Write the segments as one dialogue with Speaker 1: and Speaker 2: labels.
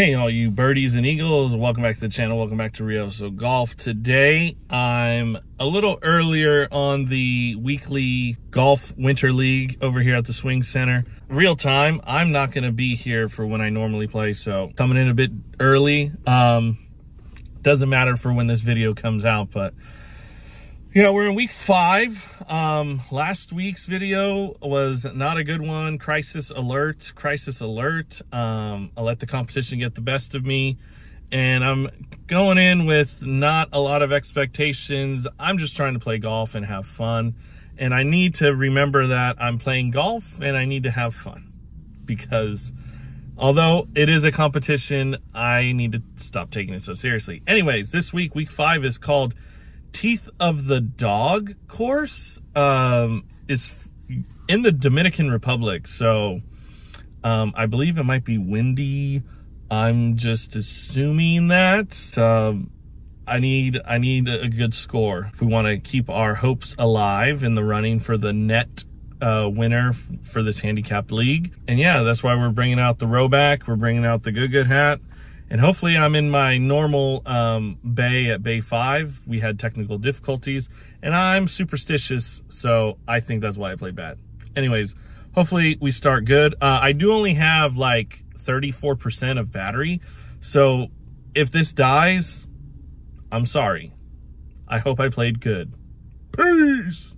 Speaker 1: Hey, all you birdies and eagles, welcome back to the channel. Welcome back to Rio Oso Golf. Today, I'm a little earlier on the weekly golf winter league over here at the Swing Center. Real time, I'm not going to be here for when I normally play, so coming in a bit early. Um, doesn't matter for when this video comes out, but yeah, we're in week five. Um, last week's video was not a good one. Crisis alert, crisis alert. Um, I let the competition get the best of me and I'm going in with not a lot of expectations. I'm just trying to play golf and have fun. And I need to remember that I'm playing golf and I need to have fun because although it is a competition, I need to stop taking it so seriously. Anyways, this week, week five is called Teeth of the Dog course um, is in the Dominican Republic. So um, I believe it might be windy. I'm just assuming that. Um, I need I need a good score if we want to keep our hopes alive in the running for the net uh, winner for this handicapped league. And yeah, that's why we're bringing out the Rhoback. We're bringing out the Good Good hat. And hopefully I'm in my normal um, bay at bay five. We had technical difficulties and I'm superstitious. So I think that's why I played bad. Anyways, hopefully we start good. Uh, I do only have like 34% of battery. So if this dies, I'm sorry. I hope I played good. Peace.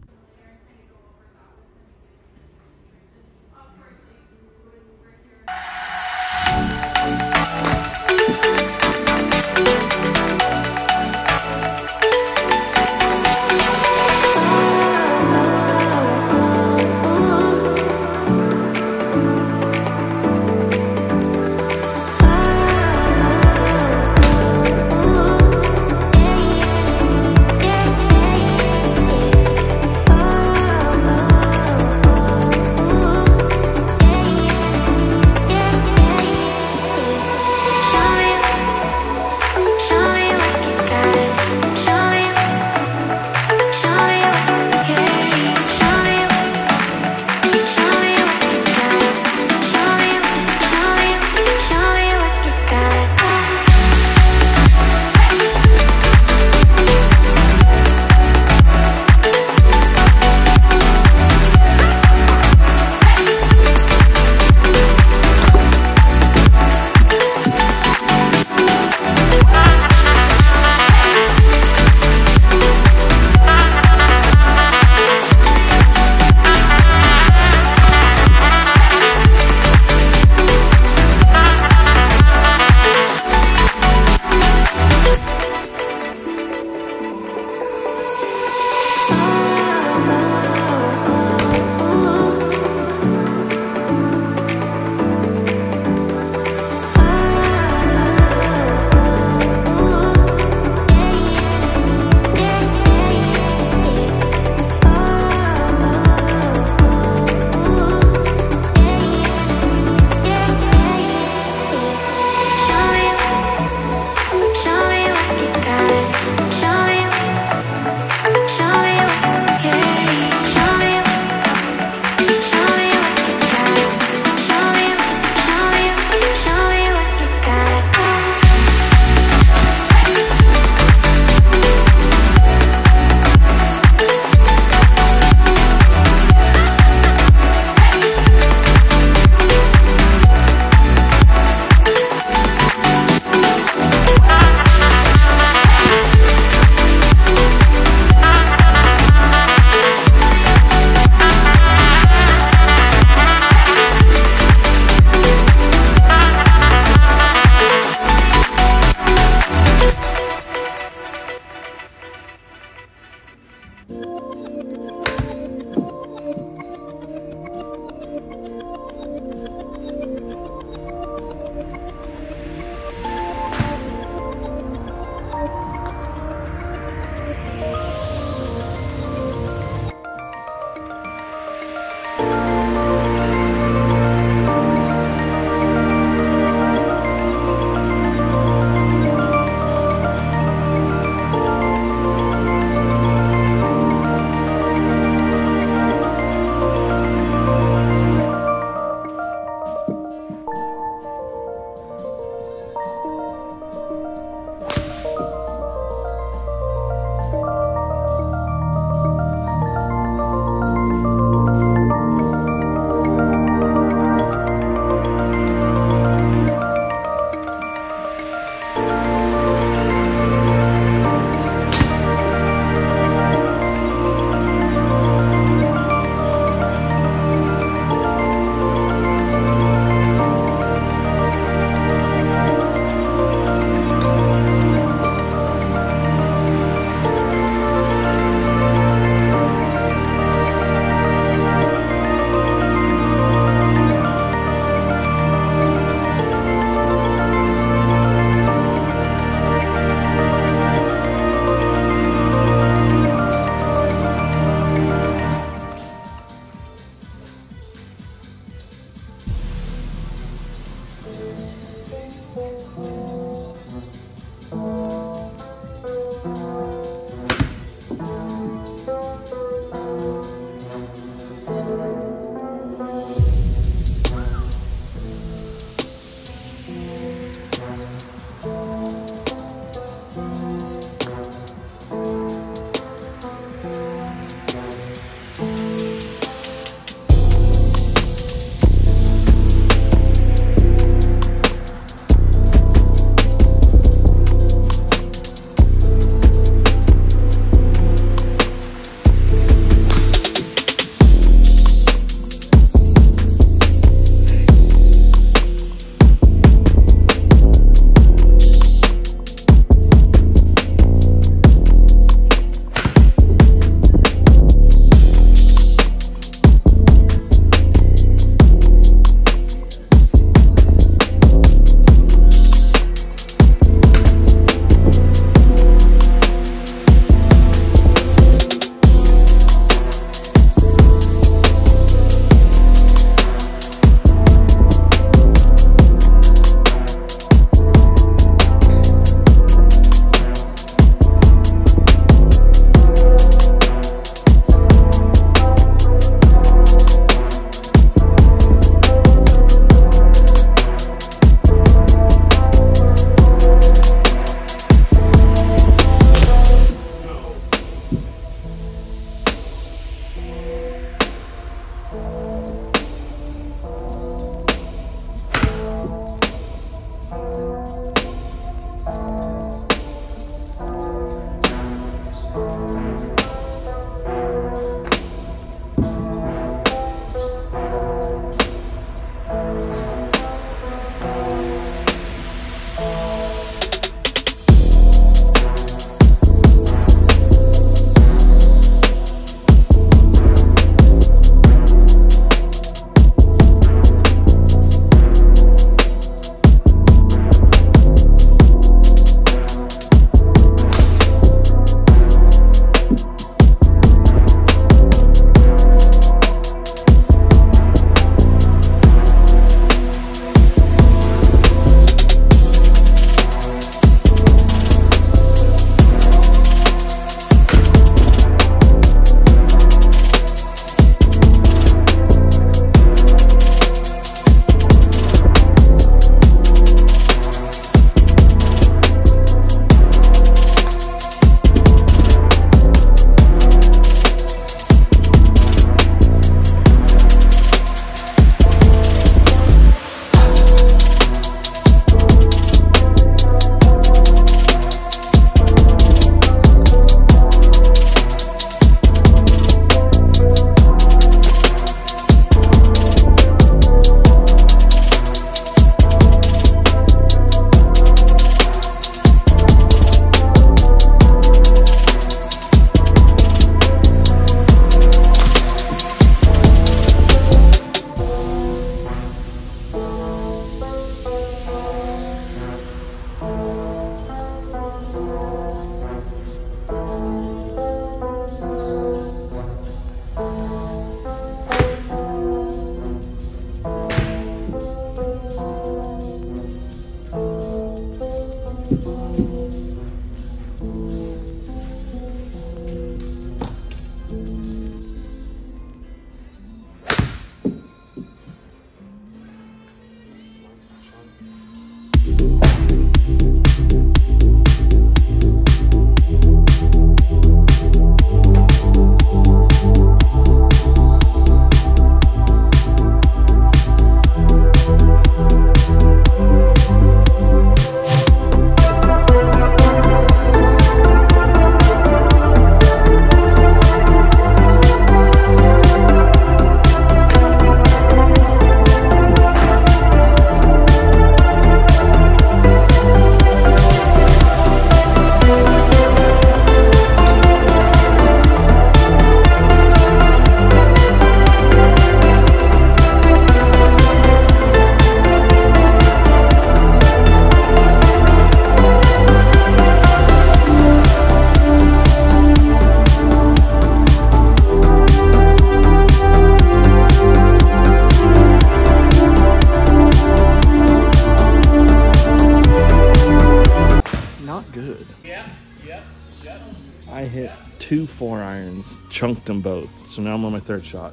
Speaker 1: Two four irons, chunked them both. So now I'm on my third shot.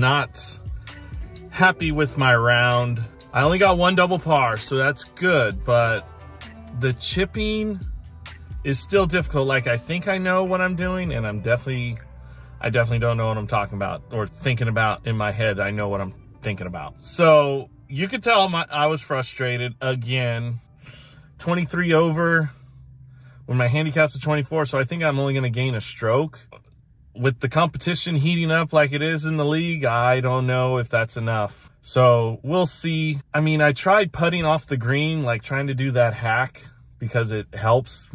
Speaker 1: Not happy with my round. I only got one double par, so that's good, but the chipping is still difficult. Like, I think I know what I'm doing, and I'm definitely, I definitely don't know what I'm talking about or thinking about in my head. I know what I'm thinking about. So you could tell my, I was frustrated again. 23 over when my handicap's a 24, so I think I'm only going to gain a stroke. With the competition heating up like it is in the league, I don't know if that's enough. So we'll see. I mean, I tried putting off the green, like trying to do that hack because it helps.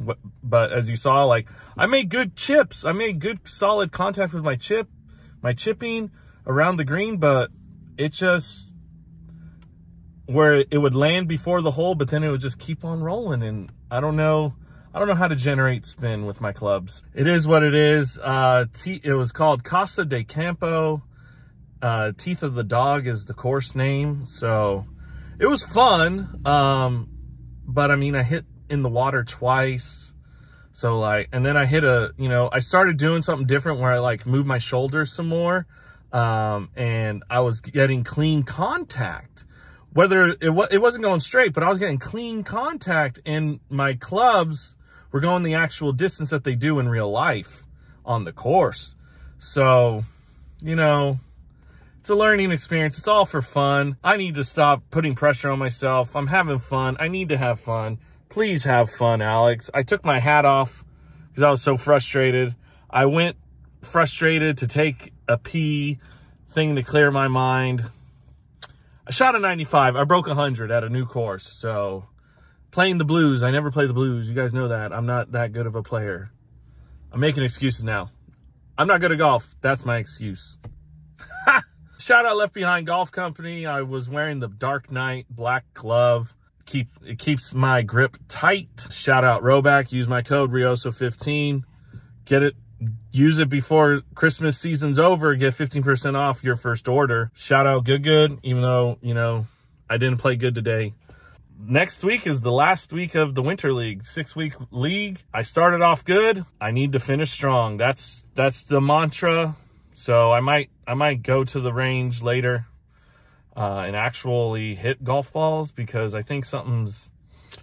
Speaker 1: But as you saw, like I made good chips. I made good solid contact with my chip, my chipping around the green, but it just where it would land before the hole, but then it would just keep on rolling. And I don't know. I don't know how to generate spin with my clubs. It is what it is. Uh, it was called Casa de Campo. Uh, Teeth of the Dog is the course name. So it was fun. Um, but I mean, I hit in the water twice. So like, and then I hit a, you know, I started doing something different where I like moved my shoulders some more. Um, and I was getting clean contact. Whether it, it wasn't going straight, but I was getting clean contact and my clubs were going the actual distance that they do in real life on the course. So, you know, it's a learning experience. It's all for fun. I need to stop putting pressure on myself. I'm having fun. I need to have fun. Please have fun, Alex. I took my hat off because I was so frustrated. I went frustrated to take a pee thing to clear my mind. I shot a 95. I broke 100 at a new course. So playing the blues. I never play the blues. You guys know that. I'm not that good of a player. I'm making excuses now. I'm not good at golf. That's my excuse. Shout out Left Behind Golf Company. I was wearing the Dark Knight black glove. Keep It keeps my grip tight. Shout out Rhoback. Use my code RIOSO15. Get it. Use it before Christmas season's over. Get 15% off your first order. Shout out Good Good. Even though, you know, I didn't play good today next week is the last week of the winter league. Six week league. I started off good. I need to finish strong. That's that's the mantra. So i might i might go to the range later uh, and actually hit golf balls because i think something's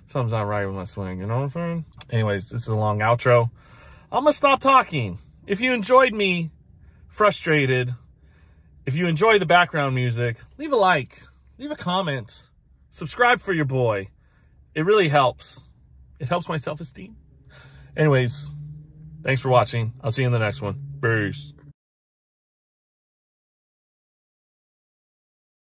Speaker 1: something's not right with my swing. You know what i'm saying? Anyways this is a long outro. I'm gonna stop talking. If you enjoyed me frustrated, if you enjoy the background music, leave a like, leave a comment, subscribe for your boy. It really helps. It helps my self esteem. Anyways, thanks for watching. I'll see you in the next one. Peace.